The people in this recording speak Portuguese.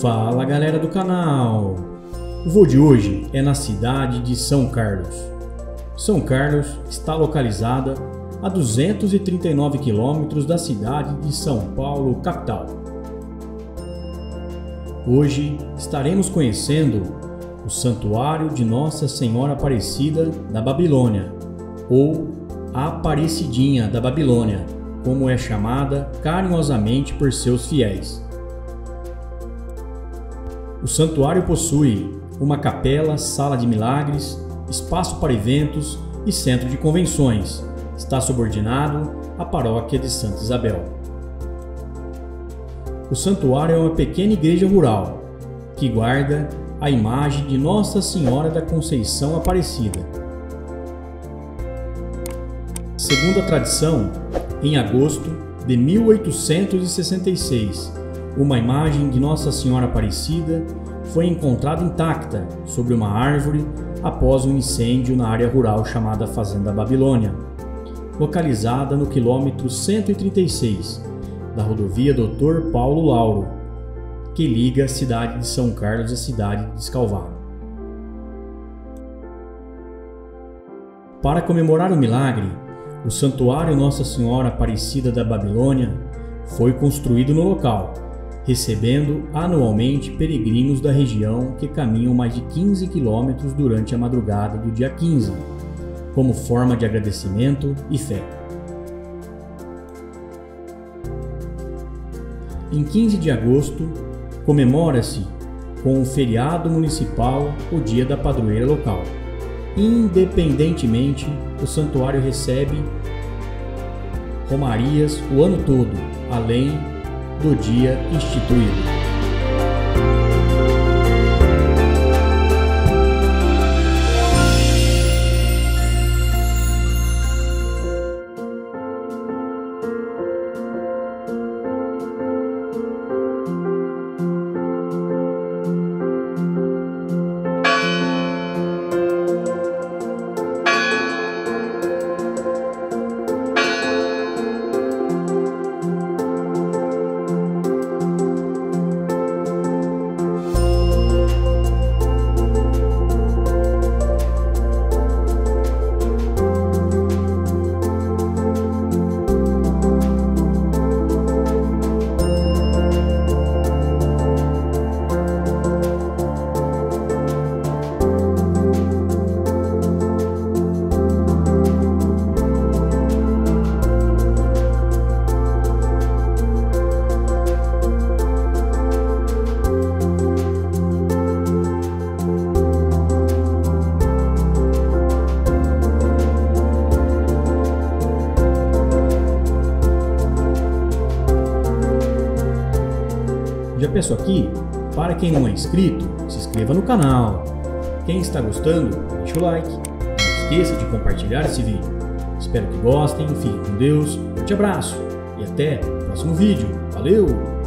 Fala galera do canal! O voo de hoje é na cidade de São Carlos. São Carlos está localizada a 239 quilômetros da cidade de São Paulo, capital. Hoje estaremos conhecendo o Santuário de Nossa Senhora Aparecida da Babilônia, ou Aparecidinha da Babilônia, como é chamada carinhosamente por seus fiéis. O santuário possui uma capela, sala de milagres, espaço para eventos e centro de convenções. Está subordinado à paróquia de Santa Isabel. O santuário é uma pequena igreja rural que guarda a imagem de Nossa Senhora da Conceição Aparecida. Segundo a tradição, em agosto de 1866, uma imagem de Nossa Senhora Aparecida foi encontrada intacta sobre uma árvore após um incêndio na área rural chamada Fazenda Babilônia, localizada no quilômetro 136 da rodovia Dr. Paulo Lauro, que liga a cidade de São Carlos à cidade de Escalvado. Para comemorar o milagre, o Santuário Nossa Senhora Aparecida da Babilônia foi construído no local, recebendo anualmente peregrinos da região que caminham mais de 15 quilômetros durante a madrugada do dia 15, como forma de agradecimento e fé. Em 15 de agosto, comemora-se com o feriado municipal o Dia da Padroeira local. Independentemente, o santuário recebe romarias o ano todo, além do dia instituído. Pensou aqui? Para quem não é inscrito, se inscreva no canal. Quem está gostando, deixa o like. Não esqueça de compartilhar esse vídeo. Espero que gostem, fiquem com Deus, um abraço e até o próximo vídeo. Valeu!